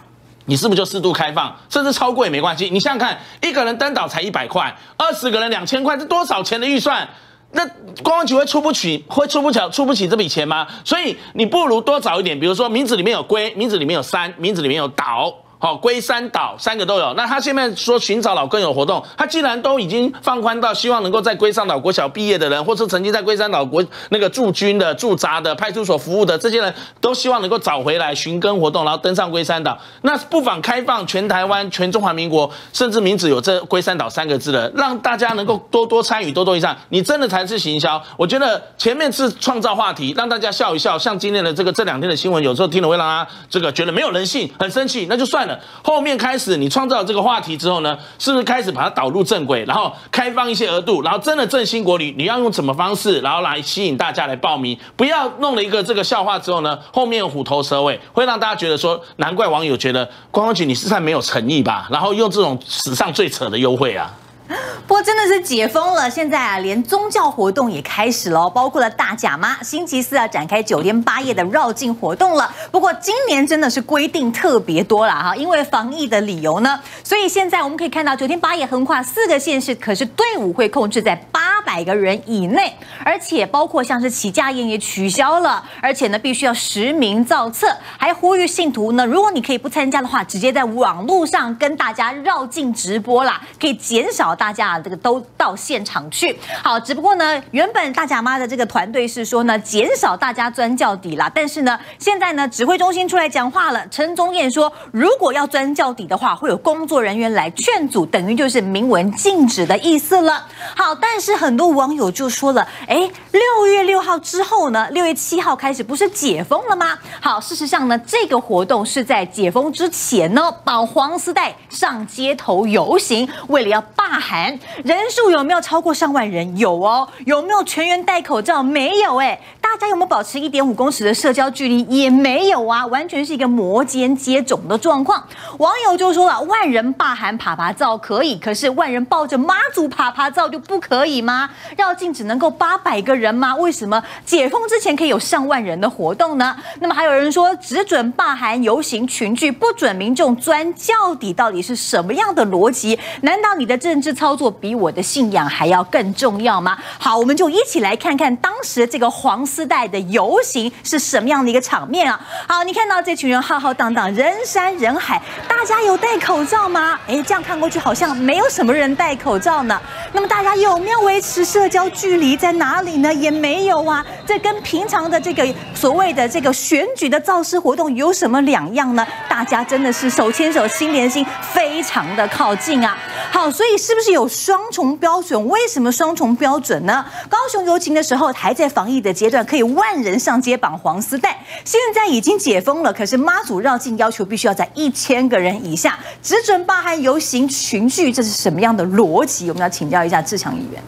你是不是就适度开放，甚至超过也没关系？你想想看，一个人登岛才一百块，二十个人两千块，这多少钱的预算？那公安局会出不起，会出不起，出不起这笔钱吗？所以你不如多找一点，比如说名字里面有龟，名字里面有山，名字里面有岛。好，龟山岛三个都有。那他现在说寻找老更有活动，他既然都已经放宽到希望能够在龟山岛国小毕业的人，或是曾经在龟山岛国那个驻军的、驻扎的、派出所服务的这些人都希望能够找回来寻根活动，然后登上龟山岛。那不妨开放全台湾、全中华民国，甚至名字有这龟山岛三个字的，让大家能够多多参与，多多益善。你真的才是行销。我觉得前面是创造话题，让大家笑一笑。像今天的这个这两天的新闻，有时候听了会让他这个觉得没有人性，很生气，那就算了。后面开始，你创造这个话题之后呢，是不是开始把它导入正轨，然后开放一些额度，然后真的振兴国旅，你要用什么方式，然后来吸引大家来报名？不要弄了一个这个笑话之后呢，后面虎头蛇尾，会让大家觉得说，难怪网友觉得观光局你是在没有诚意吧？然后用这种史上最扯的优惠啊！[LAUGHS] 不过真的是解封了，现在啊，连宗教活动也开始了，包括了大甲妈星期四啊展开九天八夜的绕境活动了。不过今年真的是规定特别多了哈，因为防疫的理由呢，所以现在我们可以看到九天八夜横跨四个县市，可是队伍会控制在八百个人以内，而且包括像是起驾宴也取消了，而且呢必须要实名造册，还呼吁信徒呢，如果你可以不参加的话，直接在网络上跟大家绕境直播啦，可以减少大家这个都到现场去。好，只不过呢，原本大甲妈的这个团队是说呢，减少大家钻教底啦，但是呢，现在呢，指挥中心出来讲话了，陈宗彦说，如果要钻教底的话，会有工作人员来劝阻，等于就是明文禁止的意思了。好，但是很多网友就说了，哎，六月六号之后呢，六月七号开始不是解封了吗？好，事实上呢，这个活动是在解封之前呢，绑黄丝带上街头游行，为了要罢韩，人数有没有超过上万人？有哦，有没有全员戴口罩？没有哎，大家有没有保持一点五公尺的社交距离？也没有啊，完全是一个摩肩接踵的状况。网友就说了，万人霸韩爬爬照可以，可是万人抱着妈祖爬爬照就不可以吗？绕境只能够八百个人吗？为什么解封之前可以有上万人的活动呢？那么还有人说，只准霸韩游行群聚，不准民众钻教底，到底是什么样的逻辑？难道你的政治操作比我的信仰还要更重要吗？好，我们就一起来看看当时这个黄丝带的游行是什么样的一个场面啊！好，你看到这群人浩浩荡荡，人山人海，大家有戴口罩吗？哎，这样看过去好像没有什么人戴口罩呢。那么大家有没有维持社交距离？在哪里呢？也没有啊。这跟平常的这个所谓的这个选举的造势活动有什么两样呢？大家真的是手牵手、心连心，非常的靠近啊。好，所以是不是有双重标准？为什么双重标准呢？高雄游行的时候还在防疫的阶段，可以万人上街绑黄丝带，现在已经解封了，可是妈祖绕境要求必须要在一千个人以下，只准罢韩游行群聚，这是什么样的逻辑？我们要请教一下志强议员。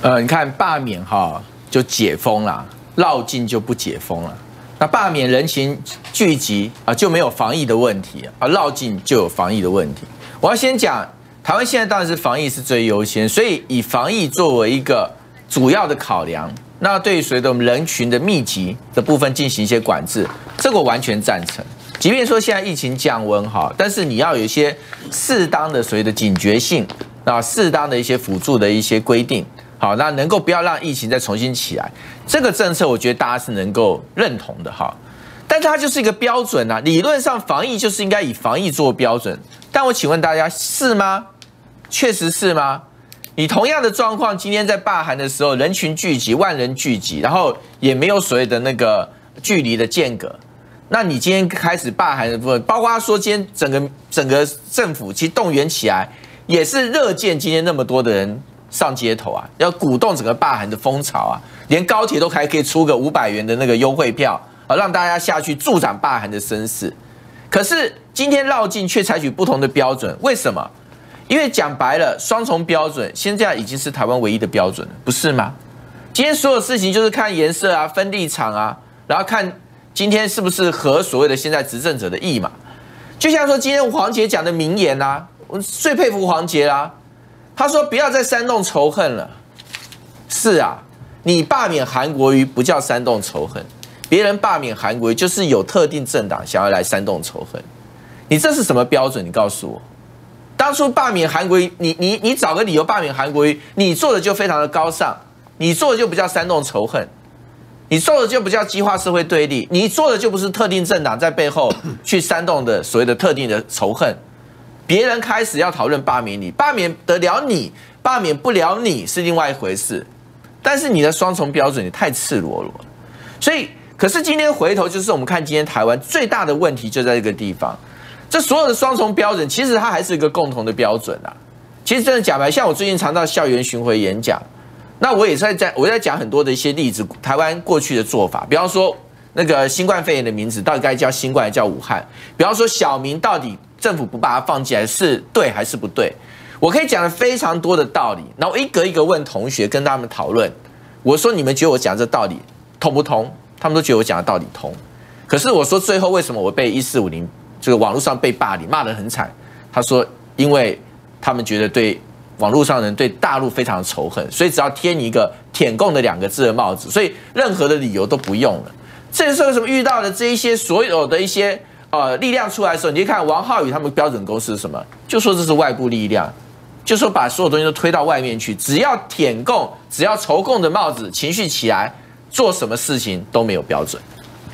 呃，你看罢免哈就解封了，绕境就不解封了。那罢免人群聚集啊就没有防疫的问题啊，绕境就有防疫的问题。我要先讲，台湾现在当然是防疫是最优先，所以以防疫作为一个主要的考量。那对于随着我们人群的密集的部分进行一些管制，这个我完全赞成。即便说现在疫情降温哈，但是你要有一些适当的所谓的警觉性啊，适当的一些辅助的一些规定。好，那能够不要让疫情再重新起来，这个政策我觉得大家是能够认同的哈。但它就是一个标准啊，理论上防疫就是应该以防疫做标准。但我请问大家是吗？确实是吗？你同样的状况，今天在罢韩的时候，人群聚集，万人聚集，然后也没有所谓的那个距离的间隔。那你今天开始罢韩的部分，包括他说今天整个整个政府其实动员起来，也是热见今天那么多的人。上街头啊，要鼓动整个罢韩的风潮啊，连高铁都还可以出个五百元的那个优惠票啊，让大家下去助长罢韩的声势。可是今天绕境却采取不同的标准，为什么？因为讲白了，双重标准现在已经是台湾唯一的标准了，不是吗？今天所有事情就是看颜色啊，分立场啊，然后看今天是不是合所谓的现在执政者的意嘛。就像说今天黄杰讲的名言啊，我最佩服黄杰啦。他说：“不要再煽动仇恨了。”是啊，你罢免韩国瑜不叫煽动仇恨，别人罢免韩国瑜就是有特定政党想要来煽动仇恨。你这是什么标准？你告诉我，当初罢免韩国瑜，你你你找个理由罢免韩国瑜，你做的就非常的高尚，你做的就不叫煽动仇恨，你做的就不叫激化社会对立，你做的就不是特定政党在背后 [COUGHS] 去煽动的所谓的特定的仇恨。别人开始要讨论罢免你，罢免得了你，罢免不了你是另外一回事。但是你的双重标准也太赤裸裸了。所以，可是今天回头就是我们看今天台湾最大的问题就在这个地方。这所有的双重标准，其实它还是一个共同的标准啊。其实真的讲白，像我最近常到校园巡回演讲，那我也在在我在讲很多的一些例子，台湾过去的做法，比方说那个新冠肺炎的名字到底该叫新冠还是叫武汉？比方说小明到底。政府不把它放进来是对还是不对？我可以讲了非常多的道理，然后一个一个问同学，跟他们讨论。我说你们觉得我讲这道理通不通？他们都觉得我讲的道理通。可是我说最后为什么我被一四五零这个网络上被霸凌骂得很惨？他说因为他们觉得对网络上人对大陆非常仇恨，所以只要贴你一个“舔共”的两个字的帽子，所以任何的理由都不用了。这是为什么遇到的这一些所有的一些。呃，力量出来的时候，你就看王浩宇他们标准公式是什么？就说这是外部力量，就说把所有东西都推到外面去，只要舔共，只要仇共的帽子，情绪起来，做什么事情都没有标准。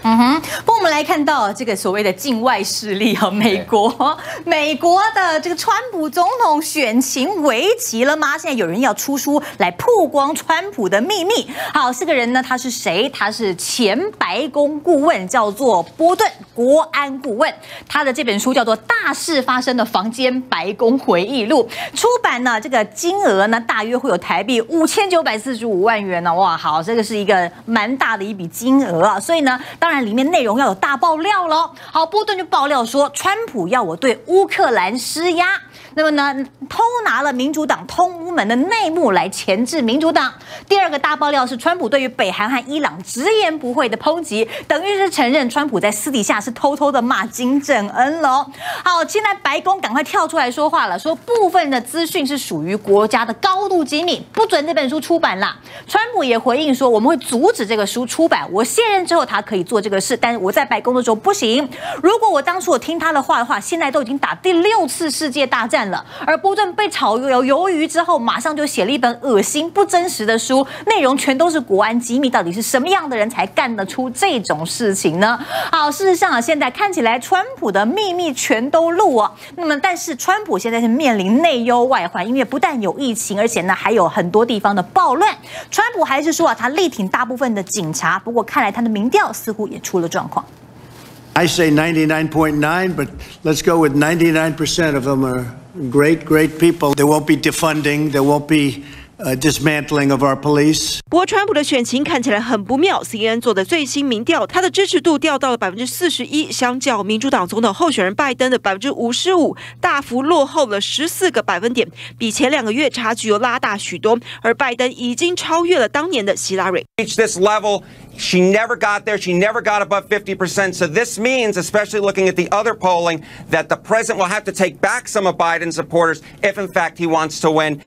嗯哼，不过我们来看到这个所谓的境外势力啊，美国，美国的这个川普总统选情危急了吗？现在有人要出书来曝光川普的秘密。好，这个人呢，他是谁？他是前白宫顾问，叫做波顿，国安顾问。他的这本书叫做《大事发生的房间：白宫回忆录》，出版呢，这个金额呢，大约会有台币五千九百四十五万元呢。哇，好，这个是一个蛮大的一笔金额啊。所以呢，当然里面内容要有大爆料了。好，波顿就爆料说，川普要我对乌克兰施压。那么呢，偷拿了民主党通乌门的内幕来钳制民主党。第二个大爆料是，川普对于北韩和伊朗直言不讳的抨击，等于是承认川普在私底下是偷偷的骂金正恩喽。好，现在白宫赶快跳出来说话了，说部分的资讯是属于国家的高度机密，不准这本书出版啦。川普也回应说，我们会阻止这个书出版。我卸任之后，他可以做这个事，但是我在白宫的时候不行。如果我当初我听他的话的话，现在都已经打第六次世界大战。而波顿被炒鱿鱿鱼之后，马上就写了一本恶心不真实的书，内容全都是国安机密。到底是什么样的人才干得出这种事情呢？好，事实上啊，现在看起来川普的秘密全都露哦。那么，但是川普现在是面临内忧外患，因为不但有疫情，而且呢还有很多地方的暴乱。川普还是说啊，他力挺大部分的警察，不过看来他的民调似乎也出了状况。I say 99.9, but let's go with 99% of them are great, great people. There won't be defunding, there won't be uh, dismantling of our police. 不过，川普的选情看起来很不妙。CNN 做的最新民调，他的支持度掉到了百分之四十一，相较民主党总统候选人拜登的百分之五十五，大幅落后了十四个百分点，比前两个月差距又拉大许多。而拜登已经超越了当年的希拉蕊。 reach this level. She never got there. She never got above 50%. So this means, especially looking at the other polling, that the president will have to take back some of Biden's supporters if, in fact, he wants to win.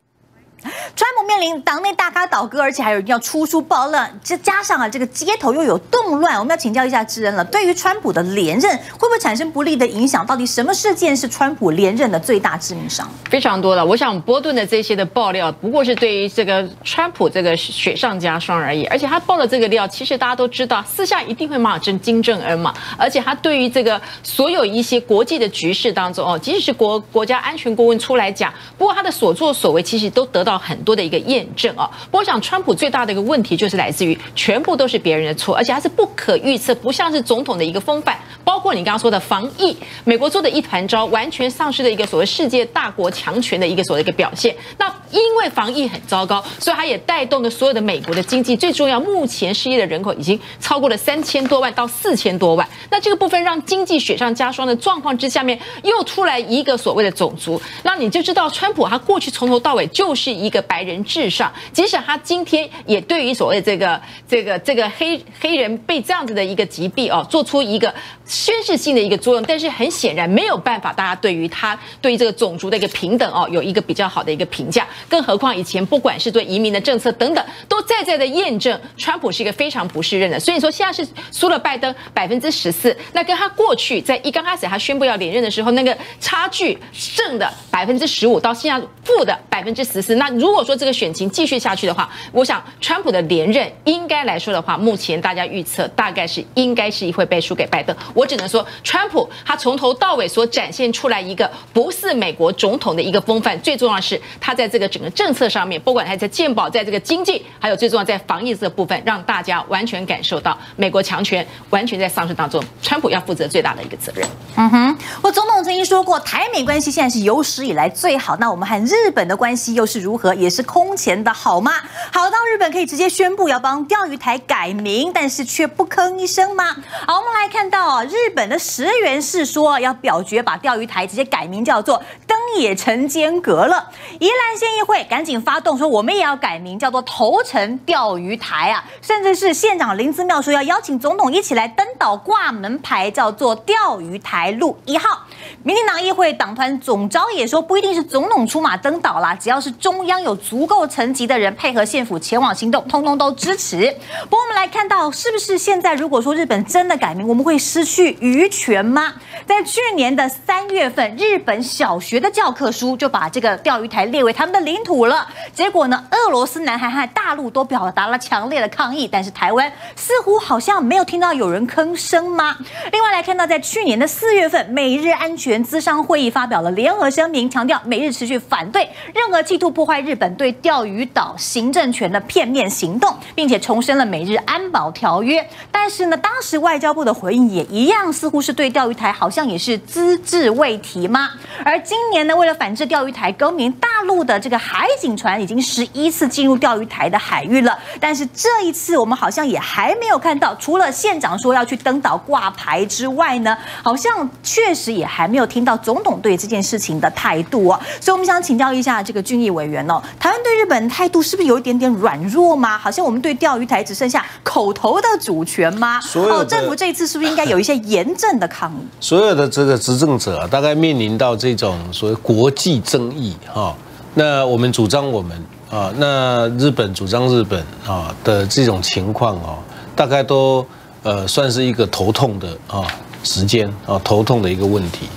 [LAUGHS] 川普面临党内大咖倒戈，而且还有人要出书爆料，这加上啊，这个街头又有动乱，我们要请教一下智恩了。对于川普的连任，会不会产生不利的影响？到底什么事件是川普连任的最大致命伤？非常多了。我想波顿的这些的爆料，不过是对于这个川普这个雪上加霜而已。而且他爆了这个料，其实大家都知道，私下一定会骂真金正恩嘛。而且他对于这个所有一些国际的局势当中哦，即使是国国家安全顾问出来讲，不过他的所作所为其实都得到很多的一个验证啊。我想川普最大的一个问题就是来自于全部都是别人的错，而且他是不可预测，不像是总统的一个风范。包括你刚刚说的防疫，美国做的一团糟，完全丧失了一个所谓世界大国强权的一个所谓一个表现。那因为防疫很糟糕，所以它也带动了所有的美国的经济。最重要，目前失业的人口已经超过了三千多万到四千多万。那这个部分让经济雪上加霜的状况之下面，又出来一个所谓的种族，那你就知道川普他过去从头到尾就是一个白人至上，即使他今天也对于所谓这个这个这个黑黑人被这样子的一个疾病哦，做出一个宣示性的一个作用，但是很显然没有办法，大家对于他对于这个种族的一个平等哦，有一个比较好的一个评价。更何况以前不管是对移民的政策等等，都在在的验证川普是一个非常不适任的。所以说现在是输了拜登百分之十四，那跟他过去在一刚开始他宣布要连任的时候，那个差距正的百分之十五到现在负的百分之十四。那如果说这个选情继续下去的话，我想川普的连任应该来说的话，目前大家预测大概是应该是会被输给拜登。我只能说，川普他从头到尾所展现出来一个不是美国总统的一个风范，最重要的是他在这个整个政策上面，不管他在健保，在这个经济，还有最重要在防疫这部分，让大家完全感受到美国强权完全在丧失当中，川普要负责最大的一个责任。嗯哼，我总统曾经说过，台美关系现在是有史以来最好。那我们和日本的关系又是如何？和也是空前的好吗？好到日本可以直接宣布要帮钓鱼台改名，但是却不吭一声吗？好，我们来看到啊，日本的石原氏说要表决把钓鱼台直接改名叫做登野城间阁了。宜兰县议会赶紧发动说，我们也要改名叫做头城钓鱼台啊，甚至是县长林姿妙说要邀请总统一起来登岛挂门牌，叫做钓鱼台路一号。民进党议会党团总召也说，不一定是总统出马登岛啦，只要是中央将有足够层级的人配合县府前往行动，通通都支持。不过我们来看到，是不是现在如果说日本真的改名，我们会失去渔权吗？在去年的三月份，日本小学的教科书就把这个钓鱼台列为他们的领土了。结果呢，俄罗斯、南海和大陆都表达了强烈的抗议，但是台湾似乎好像没有听到有人吭声吗？另外来看到，在去年的四月份，美日安全资商会议发表了联合声明，强调美日持续反对任何企图破坏日本对钓鱼岛行政权的片面行动，并且重申了美日安保条约。但是呢，当时外交部的回应也一样，似乎是对钓鱼台好像也是只字未提吗？而今年呢，为了反制钓鱼台更名，大陆的这个海警船已经十一次进入钓鱼台的海域了。但是这一次，我们好像也还没有看到，除了县长说要去登岛挂牌之外呢，好像确实也还没有听到总统对这件事情的态度哦。所以我们想请教一下这个俊义委员哦，台湾对日本态度是不是有一点点软弱吗？好像我们对钓鱼台只剩下口头的主权吗？哦，政府这一次是不是应该有一些严正的抗议？所有的这个执政者啊，大概面临到这种所谓国际争议哈、那我们主张我们啊，那日本主张日本啊的这种情况哦，大概都呃算是一个头痛的啊时间啊头痛的一个问题。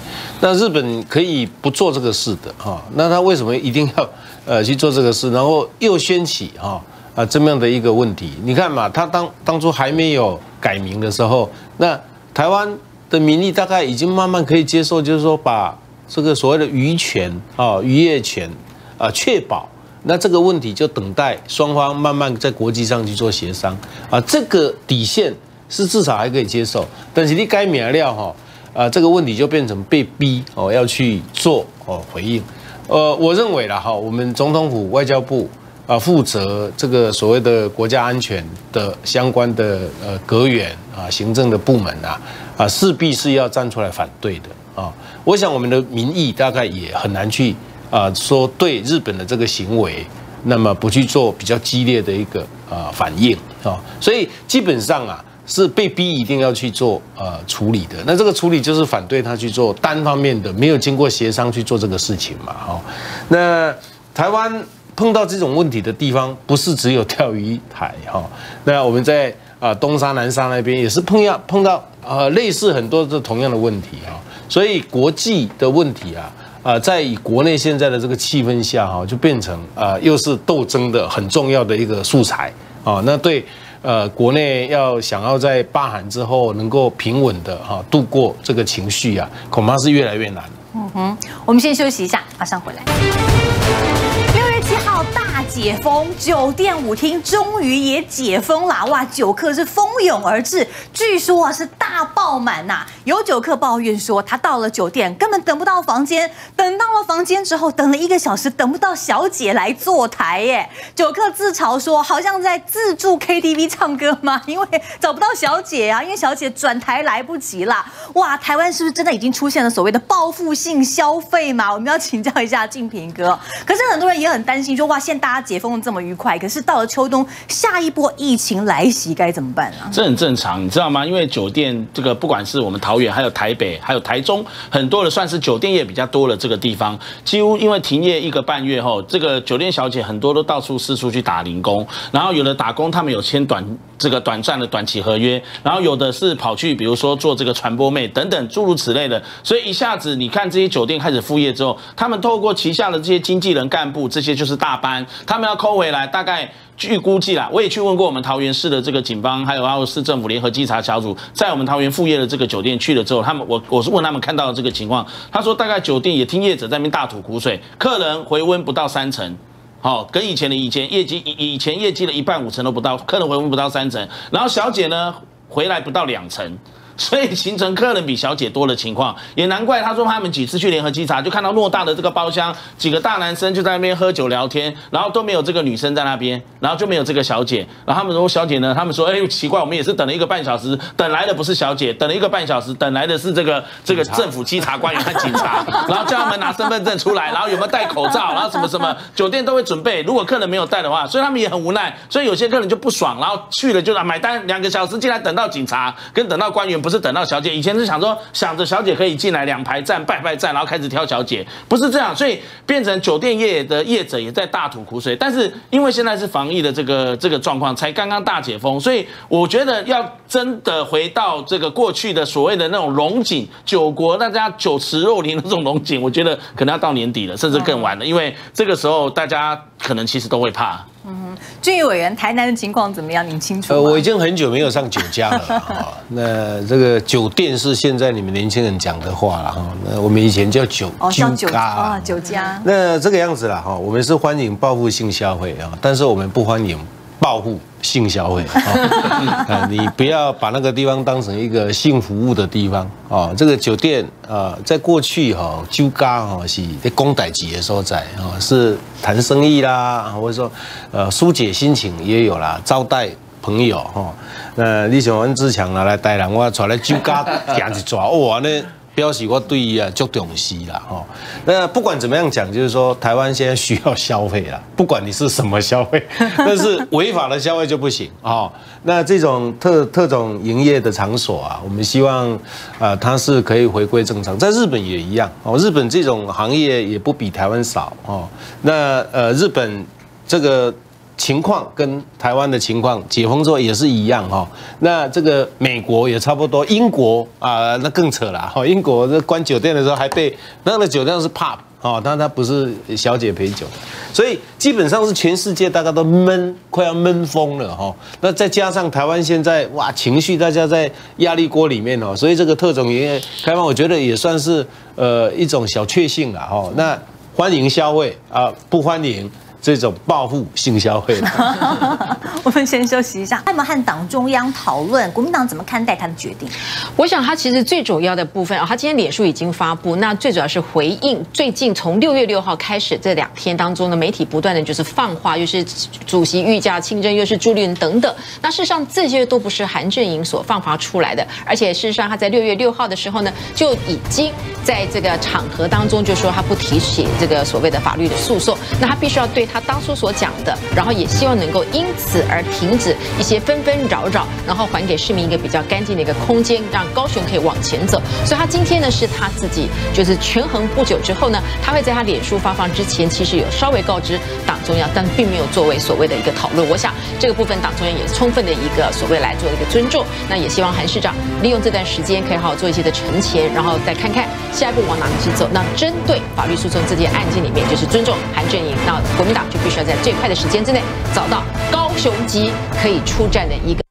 那日本可以不做这个事的哈、那他为什么一定要呃去做这个事，然后又掀起哈啊这么样的一个问题？你看嘛，他当当初还没有改名的时候，那台湾的民意大概已经慢慢可以接受，就是说把这个所谓的渔权啊、渔业权啊确保。那这个问题就等待双方慢慢在国际上去做协商啊，这个底线是至少还可以接受，但是你该免料哈啊，这个问题就变成被逼哦要去做哦回应。呃，我认为啦哈，我们总统府、外交部啊负责这个所谓的国家安全的相关的呃阁员啊、行政的部门啊啊，势必是要站出来反对的啊。我想我们的民意大概也很难去啊说对日本的这个行为，那么不去做比较激烈的一个啊反应啊，所以基本上啊。是被逼一定要去做呃处理的，那这个处理就是反对他去做单方面的，没有经过协商去做这个事情嘛，哈、那台湾碰到这种问题的地方，不是只有钓鱼台哈、那我们在啊、东沙南沙那边也是碰到碰到呃类似很多的同样的问题啊、所以国际的问题啊。啊，在以国内现在的这个气氛下哈，就变成啊，又是斗争的很重要的一个素材啊。那对呃国内要想要在罢韩之后能够平稳的哈度过这个情绪啊，恐怕是越来越难。嗯哼，我们先休息一下，马上回来。解封，酒店舞厅终于也解封啦！哇，酒客是蜂拥而至，据说啊是大爆满呐、有酒客抱怨说，他到了酒店根本等不到房间，等到了房间之后，等了一个小时，等不到小姐来坐台耶。酒客自嘲说，好像在自助 KTV 唱歌吗？因为找不到小姐啊，因为小姐转台来不及啦。哇，台湾是不是真的已经出现了所谓的报复性消费嘛？我们要请教一下静平哥。可是很多人也很担心说，哇，现大他解封的这么愉快，可是到了秋冬，下一波疫情来袭该怎么办啊？这很正常，你知道吗？因为酒店这个，不管是我们桃园，还有台北，还有台中，很多的算是酒店业比较多的这个地方，几乎因为停业一个半月后，这个酒店小姐很多都到处四处去打零工，然后有的打工他们有签短这个短暂的短期合约，然后有的是跑去比如说做这个传播妹等等诸如此类的，所以一下子。你看这些酒店开始复业之后，他们透过旗下的这些经纪人干部，这些就是大班，他们要抠回来大概。据估计啦，我也去问过我们桃园市的这个警方，还有澳市政府联合稽查小组，在我们桃园复业的这个酒店去了之后，他们我我是问他们看到的这个情况，他说大概酒店也听业者在那边大吐苦水，客人回温不到三成。好、跟以前的以前业绩以以前业绩的一半五成都不到，客人回温不到三成，然后小姐呢回来不到两成。[LAUGHS] 所以形成客人比小姐多的情况，也难怪他说他们几次去联合稽查，就看到偌大的这个包厢，几个大男生就在那边喝酒聊天，然后都没有这个女生在那边，然后就没有这个小姐，然后他们说小姐呢，他们说哎奇怪，我们也是等了一个半小时，等来的不是小姐，等了一个半小时，等来的是这个这个政府稽查官员和警察，然后叫他们拿身份证出来，然后有没有戴口罩，然后什么什么，酒店都会准备，如果客人没有带的话，所以他们也很无奈，所以有些客人就不爽，然后去了就买单两个小时进来等到警察跟等到官员。不是等到小姐，以前是想说想着小姐可以进来两排站拜拜站，然后开始挑小姐，不是这样，所以变成酒店业的业者也在大吐苦水。但是因为现在是防疫的这个这个状况，才刚刚大解封，所以我觉得要真的回到这个过去的所谓的那种龙井九国大家酒池肉林的这种龙井，我觉得可能要到年底了，甚至更晚了，因为这个时候大家可能其实都会怕。俊宇委员，台南的情况怎么样？您清楚呃，我已经很久没有上酒家了啦 [LAUGHS] 哈。那这个酒店是现在你们年轻人讲的话了哈。那我们以前叫酒哦，叫酒家啊，酒家。那这个样子了哈，我们是欢迎报复性消费啊，但是我们不欢迎报复性消费啊。啊 [LAUGHS] 你不要把那个地方当成一个性服务的地方啊。这个酒店啊，在过去哈，酒家哈是在公代级的所在啊，是谈生意啦，或者说呃疏解心情也有啦，招待。朋友哈，那你像阮志强拿来台南，我带来酒家行一抓，哇，那表示我对伊啊足重视啦哈。那不管怎么样讲，就是说台湾现在需要消费啦，[LAUGHS] 不管你是什么消费，[LAUGHS] 但是违法的消费就不行啊。那这种特特种营业的场所啊，我们希望啊它是可以回归正常，在日本也一样哦，日本这种行业也不比台湾少哦。那呃日本这个。情况跟台湾的情况解封之后也是一样哈，那这个美国也差不多，英国啊那更扯了哈，英国这关酒店的时候还被那个酒店是 pub 哦，但它不是小姐陪酒，所以基本上是全世界大家都闷，快要闷疯了哈。那再加上台湾现在哇情绪大家在压力锅里面哦，所以这个特种营业开放，我觉得也算是呃一种小确幸了哈。那欢迎消费啊，不欢迎。这种报复性消费，[LAUGHS] 我们先休息一下。他们和党中央讨论，国民党怎么看待他的决定？我想他其实最主要的部分啊，他今天脸书已经发布，那最主要是回应最近从六月六号开始这两天当中呢媒体不断的就是放话，又是主席御驾亲征，又是朱立伦等等。那事实上这些都不是韩正营所放发出来的，而且事实上他在六月六号的时候呢，就已经在这个场合当中就说他不提起这个所谓的法律的诉讼，那他必须要对。他他当初所讲的，然后也希望能够因此而停止一些纷纷扰扰，然后还给市民一个比较干净的一个空间，让高雄可以往前走。所以他今天呢是他自己就是权衡不久之后呢，他会在他脸书发放之前，其实有稍微告知党中央，但并没有作为所谓的一个讨论。我想这个部分党中央也充分的一个所谓来做一个尊重。那也希望韩市长利用这段时间可以好好做一些的澄清，然后再看看下一步往哪里去走。那针对法律诉讼这件案件里面，就是尊重韩正营，那国民党。就必须要在最快的时间之内找到高雄籍可以出战的一个。